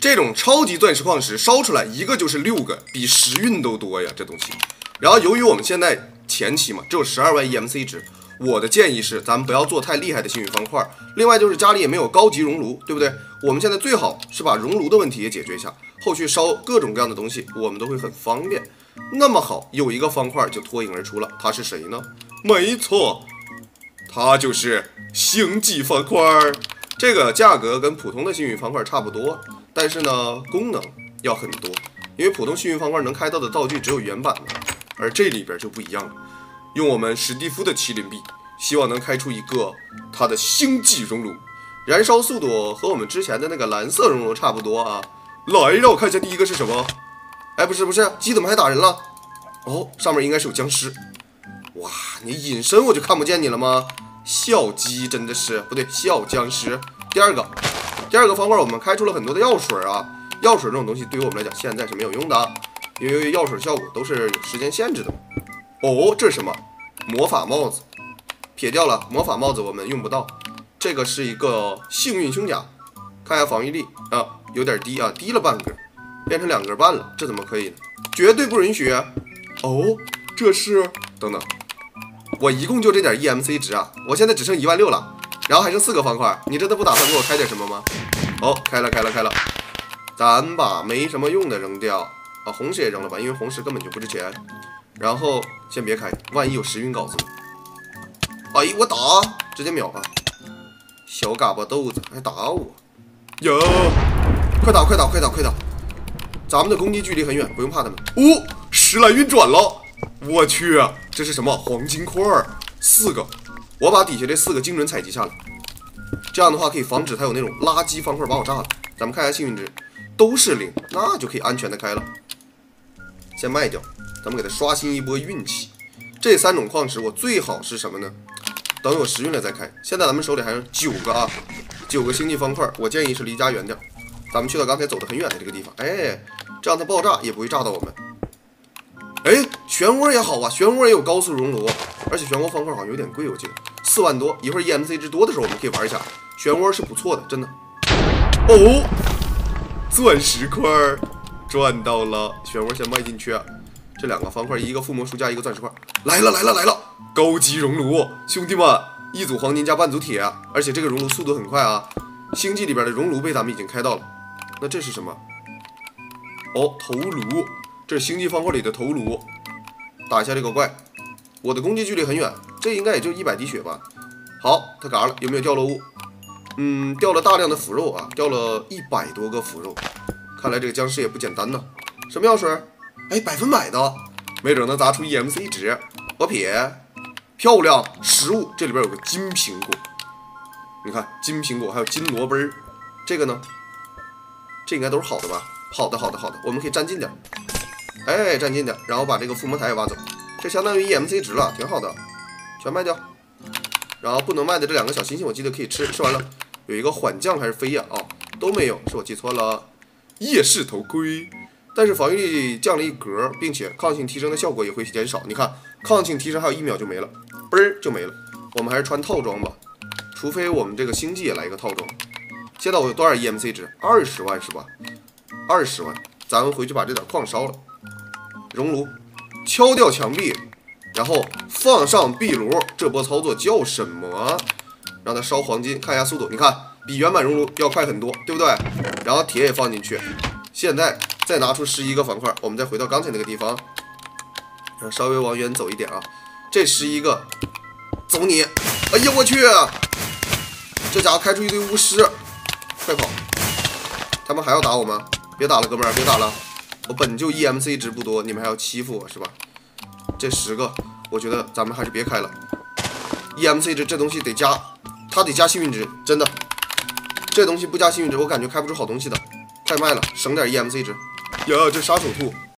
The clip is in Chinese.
这种超级钻石矿石烧出来一个就是六个，比时运都多呀，这东西。然后由于我们现在前期嘛，只有十二万 EMC 值，我的建议是咱们不要做太厉害的幸运方块。另外就是家里也没有高级熔炉，对不对？我们现在最好是把熔炉的问题也解决一下，后续烧各种各样的东西我们都会很方便。那么好，有一个方块就脱颖而出了，它是谁呢？没错，它就是星际方块。这个价格跟普通的幸运方块差不多。但是呢，功能要很多，因为普通幸运方块能开到的道具只有原版的，而这里边就不一样了。用我们史蒂夫的麒麟臂，希望能开出一个它的星际熔炉，燃烧速度和我们之前的那个蓝色熔炉差不多啊。来，让我看一下第一个是什么？哎，不是不是，鸡怎么还打人了？哦，上面应该是有僵尸。哇，你隐身我就看不见你了吗？笑鸡真的是不对，笑僵尸。第二个。第二个方块，我们开出了很多的药水啊！药水这种东西对于我们来讲现在是没有用的，因为药水效果都是有时间限制的。哦，这是什么？魔法帽子，撇掉了。魔法帽子我们用不到。这个是一个幸运胸甲，看一下防御力啊，有点低啊，低了半格，变成两格半了，这怎么可以呢？绝对不允许！哦，这是……等等，我一共就这点 EMC 值啊，我现在只剩一万六了。然后还剩四个方块，你真的不打算给我开点什么吗？哦，开了开了开了，咱把没什么用的扔掉啊，红石也扔了吧，因为红石根本就不值钱。然后先别开，万一有时运稿子。哎，我打，直接秒吧。小嘎巴豆子还打我，哟，快打快打快打快打！咱们的攻击距离很远，不用怕他们。哦，时来运转了，我去，这是什么黄金块？四个。我把底下这四个精准采集下来，这样的话可以防止它有那种垃圾方块把我炸了。咱们看一下幸运值，都是零，那就可以安全的开了。先卖掉，咱们给它刷新一波运气。这三种矿石我最好是什么呢？等有时运了再开。现在咱们手里还有九个啊，九个星际方块，我建议是离家远点。咱们去到刚才走得很远的这个地方，哎，这样它爆炸也不会炸到我们。哎，漩涡也好啊，漩涡也有高速熔炉，而且漩涡方块好像有点贵，我记得。四万多，一会儿 EMC 值多的时候，我们可以玩一下漩涡，是不错的，真的。哦，钻石块赚到了，漩涡先卖进去。这两个方块，一个附魔书加一个钻石块，来了来了来了，高级熔炉，兄弟们，一组黄金加半组铁，而且这个熔炉速度很快啊。星际里边的熔炉被咱们已经开到了，那这是什么？哦，头颅，这是星际方块里的头颅，打一下这个怪。我的攻击距离很远，这应该也就一百滴血吧。好，他嘎了，有没有掉落物？嗯，掉了大量的腐肉啊，掉了一百多个腐肉。看来这个僵尸也不简单呢。什么药水？哎，百分百的，没准能砸出 EMC 值。我撇，漂亮，食物，这里边有个金苹果。你看，金苹果还有金萝卜儿，这个呢？这应该都是好的吧？好的，好的，好的，我们可以站近点。哎，站近点，然后把这个附魔台也挖走。这相当于 EMC 值了，挺好的，全卖掉。然后不能卖的这两个小星星，我记得可以吃，吃完了有一个缓降还是飞呀？啊，都没有，是我记错了。夜视头盔，但是防御力降了一格，并且抗性提升的效果也会减少。你看，抗性提升还有一秒就没了，嘣儿就没了。我们还是穿套装吧，除非我们这个星际也来一个套装。现在我有多少 EMC 值？二十万是吧？二十万，咱们回去把这点矿烧了。熔炉。敲掉墙壁，然后放上壁炉，这波操作叫什么？让它烧黄金，看一下速度，你看比原版熔炉要快很多，对不对？然后铁也放进去，现在再拿出十一个方块，我们再回到刚才那个地方，稍微往远走一点啊。这十一个，走你！哎呀，我去！这家伙开出一堆巫师，快跑！他们还要打我吗？别打了，哥们儿，别打了。我本就 EMC 值不多，你们还要欺负我是吧？这十个，我觉得咱们还是别开了。EMC 值这东西得加，它得加幸运值，真的。这东西不加幸运值，我感觉开不出好东西的。太慢了，省点 EMC 值。呀，这杀手兔